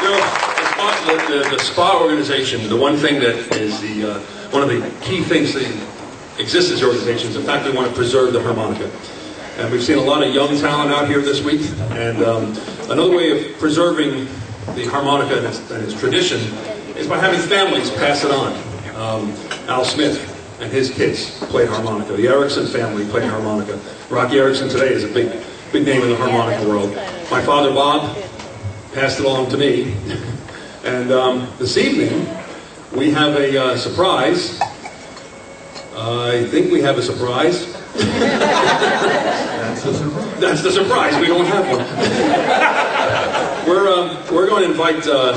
You know, the SPAH, the, the, the SPAH organization, the one thing that is the uh, one of the key things that exists as organizations, in fact, we want to preserve the harmonica. And we've seen a lot of young talent out here this week. And um, another way of preserving the harmonica and its, and its, tradition is by having families pass it on. Um, Al Smith and his kids played harmonica. The Erickson family played harmonica. Rocky Erickson today is a big, big name in the harmonica world. My father Bob passed it along to me. And um, this evening, we have a uh, surprise. Uh, I think we have a surprise. That's the surprise. That's the surprise. We don't have one. we're, um, we're going to invite uh,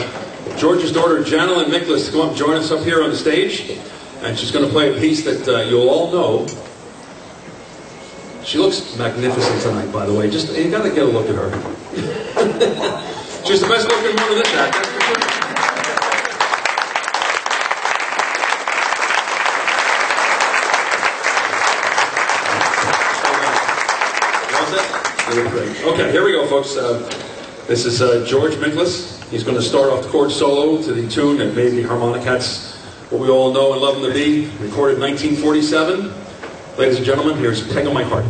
George's daughter, Janalyn Miklas, to come up and join us up here on the stage. And she's going to play a piece that uh, you'll all know. She looks magnificent tonight, by the way. Just you got to get a look at her. she's the best looking one in this act. Okay, here we go, folks. Uh, this is uh, George Miklas. He's going to start off the chord solo to the tune that made the Harmonicats what we all know and love them to be. Recorded 1947. Ladies and gentlemen, here's Peg O' My Heart.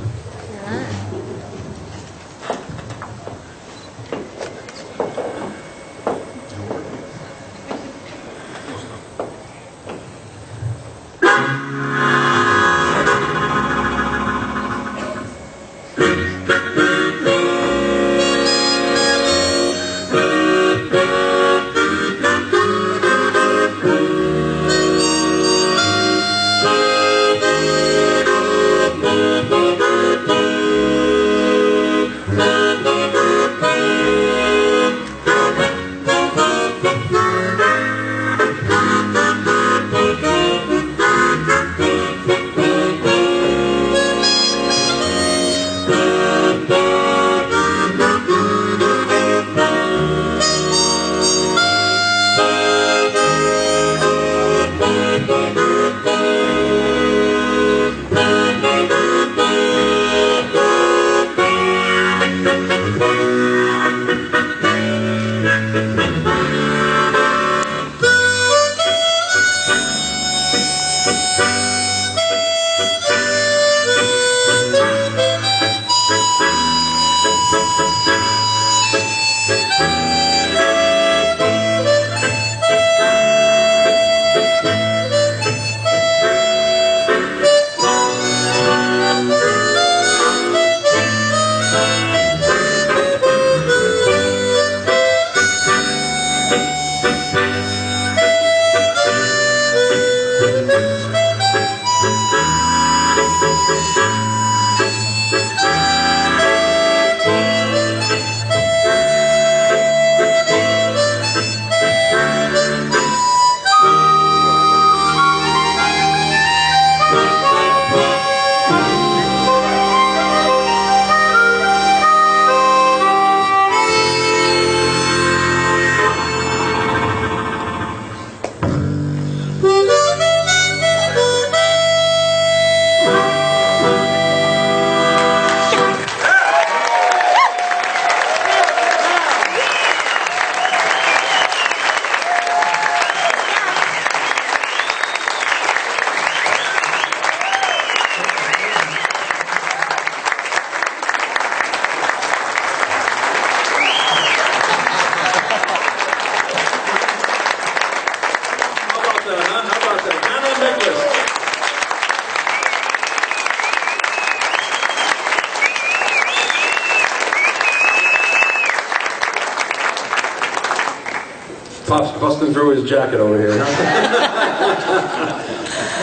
Pop's busting through his jacket over here.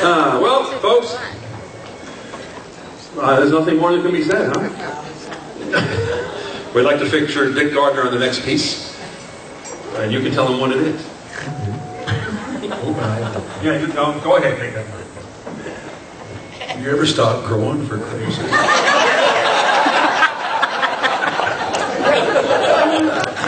uh, well, folks, uh, there's nothing more that can be said, huh? We'd like to feature Dick Gardner on the next piece, and you can tell him what it is. yeah, you, go ahead, take that. You ever stop growing for crazy?